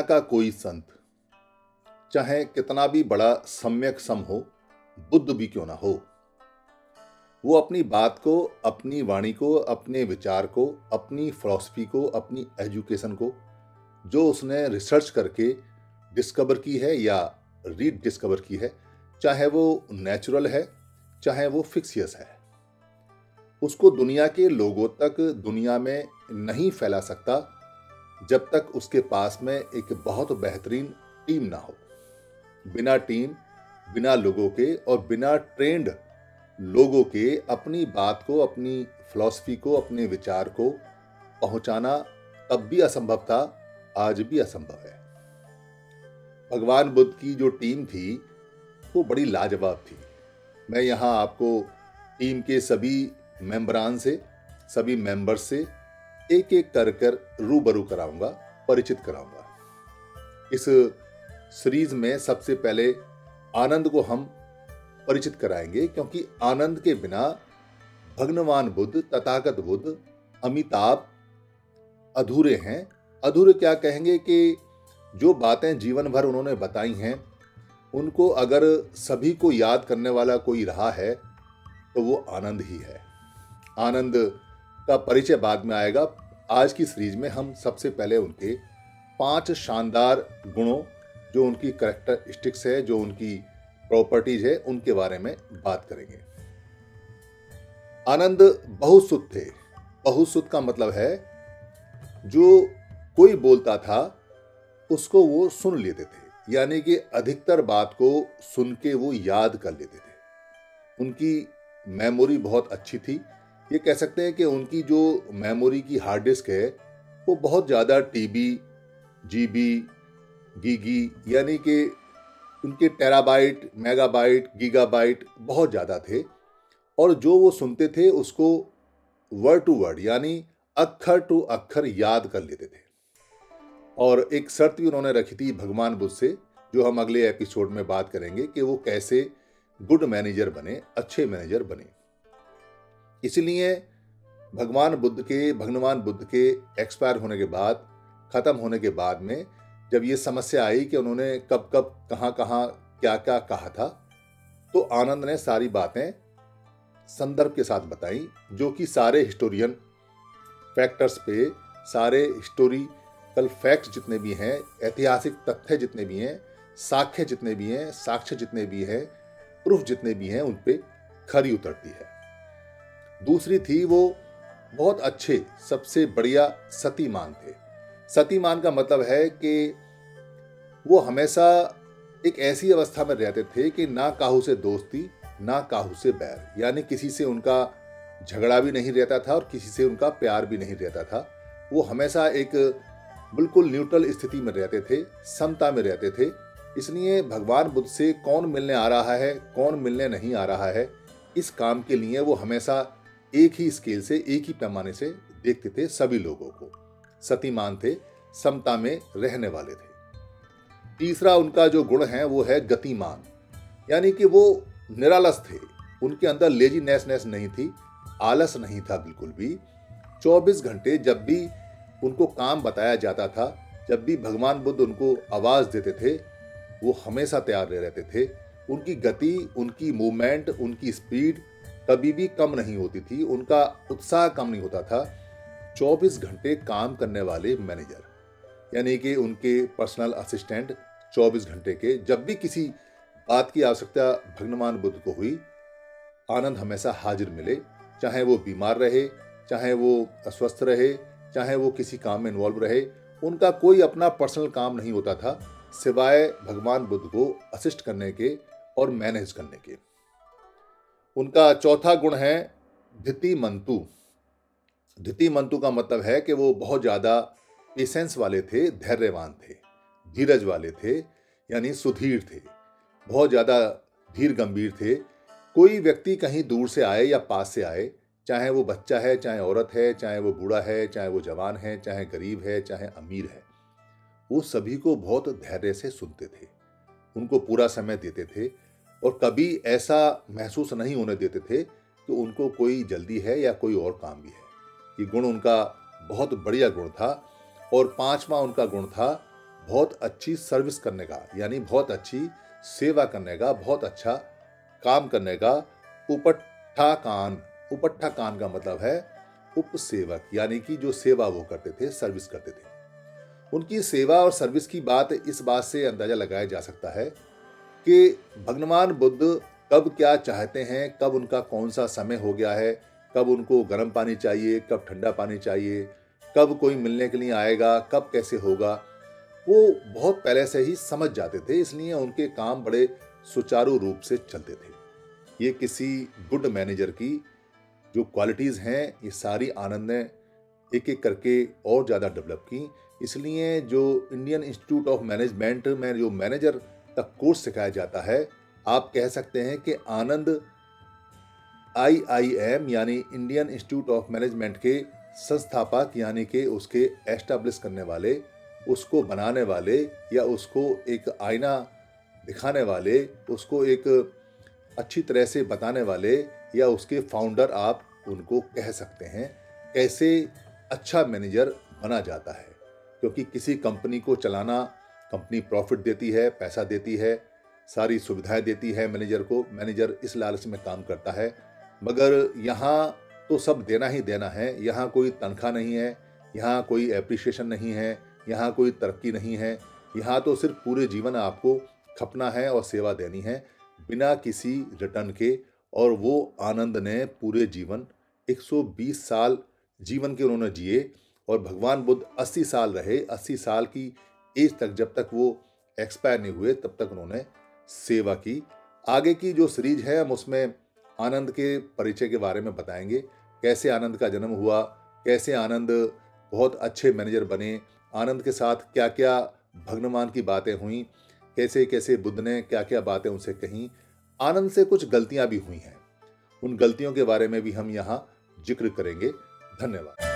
दुनिया का कोई संत, चाहे कितना भी बड़ा सम्यक सम हो, बुद्ध भी क्यों ना हो। वो अपनी बात को, अपनी वाणी को, अपने विचार को, अपनी फिलॉसफी को, अपनी एजुकेशन को, जो उसने रिसर्च करके डिस्कवर की है या रीड डिस्कवर की है, चाहे वो नेचुरल है, चाहे वो फिक्सियस है, उसको दुनिया के लोगों तक दुनिया में नहीं फैला सकता जब तक उसके पास में एक बहुत बेहतरीन टीम ना हो। बिना टीम, बिना लोगों के और बिना ट्रेंड लोगों के अपनी बात को, अपनी फिलॉसफी को, अपने विचार को पहुंचाना तब भी असंभव था, आज भी असंभव है। भगवान बुद्ध की जो टीम थी, वो बड़ी लाजवाब थी। मैं यहाँ आपको टीम के सभी मेंबरान से, सभी मेंबर्स से एक एक कर कर रूबरू कराऊँगा, परिचित कराऊँगा। इस सीरीज़ में सबसे पहले आनंद को हम परिचित कराएँगे, क्योंकि आनंद के बिना भगवान बुद्ध, तथागत बुद्ध, अमिताभ अधूरे हैं। अधूरे क्या कहेंगे कि जो बातें जीवन भर उन्होंने बताई हैं, उनको अगर सभी को याद करने वाला कोई रहा है तो वो आनंद ही है। आनंद का परिचय बाद में आएगा। आज की सीरीज़ में हम सबसे पहले उनके पाँच शानदार गुणों, जो उनकी करेक्टरिस्टिक्स है, जो उनकी प्रॉपर्टीज़ है, उनके बारे में बात करेंगे। आनंद बहुत थे। बहुत का मतलब है, जो कोई बोलता था, उसको वो सुन लेते थे। यानी कि अधिकतर बात को सुन के वो याद कर लेते थे। उनकी मेमोरी बहुत अच्छी थी। ये कह सकते हैं कि उनकी जो मेमोरी की हार्ड डिस्क है, वो बहुत ज़्यादा टी बी जी बी गीगी यानी कि उनके टेराबाइट मेगाबाइट गीगाबाइट बहुत ज़्यादा थे। और जो वो सुनते थे, उसको वर्ड टू वर्ड यानी अक्षर टू अक्षर याद कर लेते थे। और एक शर्त भी उन्होंने रखी थी भगवान बुद्ध से, जो हम अगले एपिसोड में बात करेंगे कि वो कैसे गुड मैनेजर बने, अच्छे मैनेजर बने। इसलिए भगवान बुद्ध के, भगवान बुद्ध के एक्सपायर होने के बाद, ख़त्म होने के बाद में जब ये समस्या आई कि उन्होंने कब कब, कहाँ कहाँ, क्या क्या कहा था तो आनंद ने सारी बातें संदर्भ के साथ बताई, जो कि सारे हिस्टोरियन फैक्टर्स पे, सारे हिस्टोरिकल फैक्ट्स जितने भी हैं, ऐतिहासिक तथ्य जितने भी हैं, साक्ष्य जितने भी हैं, साक्ष्य जितने भी हैं, प्रूफ जितने भी हैं, उन पर खरी उतरती है। दूसरी थी वो बहुत अच्छे, सबसे बढ़िया सतीमान थे। सतीमान का मतलब है कि वो हमेशा एक ऐसी अवस्था में रहते थे कि ना काहू से दोस्ती, ना काहू से बैर। यानी किसी से उनका झगड़ा भी नहीं रहता था और किसी से उनका प्यार भी नहीं रहता था। वो हमेशा एक बिल्कुल न्यूट्रल स्थिति में रहते थे, समता में रहते थे। इसलिए भगवान बुद्ध से कौन मिलने आ रहा है, कौन मिलने नहीं आ रहा है, इस काम के लिए वो हमेशा एक ही स्केल से, एक ही पैमाने से देखते थे सभी लोगों को। सतीमान थे, समता में रहने वाले थे। तीसरा उनका जो गुण है, वो है गतिमान। यानी कि वो निरालस थे। उनके अंदर लेजीनेसनेस नहीं थी, आलस नहीं था बिल्कुल भी। 24 घंटे जब भी उनको काम बताया जाता था, जब भी भगवान बुद्ध उनको आवाज़ देते थे, वो हमेशा तैयार रहते थे। उनकी गति, उनकी मूवमेंट, उनकी स्पीड कभी भी कम नहीं होती थी, उनका उत्साह कम नहीं होता था। 24 घंटे काम करने वाले मैनेजर, यानी कि उनके पर्सनल असिस्टेंट 24 घंटे के, जब भी किसी बात की आवश्यकता भगवान बुद्ध को हुई, आनंद हमेशा हाजिर मिले, चाहे वो बीमार रहे, चाहे वो अस्वस्थ रहे, चाहे वो किसी काम में इन्वॉल्व रहे, उनका कोई अपना पर्सनल काम नहीं होता था, सिवाय भगवान बुद्ध को असिस्ट करने के और मैनेज करने के। उनका चौथा गुण है धिति मंतु धिति मंतु का मतलब है कि वो बहुत ज़्यादा पेशेंस वाले थे, धैर्यवान थे, धीरज वाले थे, यानी सुधीर थे, बहुत ज़्यादा धीर गंभीर थे। कोई व्यक्ति कहीं दूर से आए या पास से आए, चाहे वो बच्चा है, चाहे औरत है, चाहे वो बूढ़ा है, चाहे वो जवान है, चाहे गरीब है, चाहे अमीर है, वो सभी को बहुत धैर्य से सुनते थे, उनको पूरा समय देते थे। और कभी ऐसा महसूस नहीं होने देते थे कि उनको कोई जल्दी है या कोई और काम भी है। ये गुण उनका बहुत बढ़िया गुण था और पांचवा उनका गुण था बहुत अच्छी सर्विस करने का, यानी बहुत अच्छी सेवा करने का, बहुत अच्छा काम करने का उपट्ठा कान उपट्ठा कान का मतलब है उपसेवक, यानी कि जो सेवा वो करते थे, सर्विस करते थे। उनकी सेवा और सर्विस की बात इस बात से अंदाज़ा लगाया जा सकता है कि भगवान बुद्ध कब क्या चाहते हैं, कब उनका कौन सा समय हो गया है, कब उनको गर्म पानी चाहिए, कब ठंडा पानी चाहिए, कब कोई मिलने के लिए आएगा, कब कैसे होगा, वो बहुत पहले से ही समझ जाते थे, इसलिए उनके काम बड़े सुचारू रूप से चलते थे। ये किसी गुड मैनेजर की जो क्वालिटीज़ हैं, ये सारी आनंद ने एक एक करके और ज़्यादा डेवलप की। इसलिए जो इंडियन इंस्टीट्यूट ऑफ़ मैनेजमेंट में जो मैनेजर का कोर्स सिखाया जाता है। आप कह सकते हैं कि आनंद आई आई एम यानी इंडियन इंस्टीट्यूट ऑफ़ मैनेजमेंट के संस्थापक, यानी कि उसके एस्टाब्लिश करने वाले, उसको बनाने वाले, या उसको एक आईना दिखाने वाले, उसको एक अच्छी तरह से बताने वाले, या उसके फाउंडर आप उनको कह सकते हैं। कैसे अच्छा मैनेजर बना जाता है, क्योंकि किसी कंपनी को चलाना कंपनी प्रॉफिट देती है, पैसा देती है, सारी सुविधाएँ देती है मैनेजर को, मैनेजर इस लालच में काम करता है। मगर यहाँ तो सब देना ही देना है, यहाँ कोई तनख्वाह नहीं है, यहाँ कोई एप्रिशिएशन नहीं है, यहाँ कोई तरक्की नहीं है, यहाँ तो सिर्फ़ पूरे जीवन आपको खपना है और सेवा देनी है, बिना किसी रिटर्न के। और वो आनंद ने पूरे जीवन 120 साल जीवन के उन्होंने जिए, और भगवान बुद्ध 80 साल रहे 80 साल की एज तक जब तक वो एक्सपायर नहीं हुए, तब तक उन्होंने सेवा की। आगे की जो सीरीज़ है, हम उसमें आनंद के परिचय के बारे में बताएँगे। कैसे आनंद का जन्म हुआ, कैसे आनंद बहुत अच्छे मैनेजर बने, आनंद के साथ क्या क्या भगवान की बातें हुई, कैसे कैसे बुद्ध ने क्या क्या बातें उनसे कहीं। आनंद से कुछ गलतियाँ भी हुई हैं। उन गलतियों के बारे में भी हम यहाँ ज़िक्र करेंगे। धन्यवाद।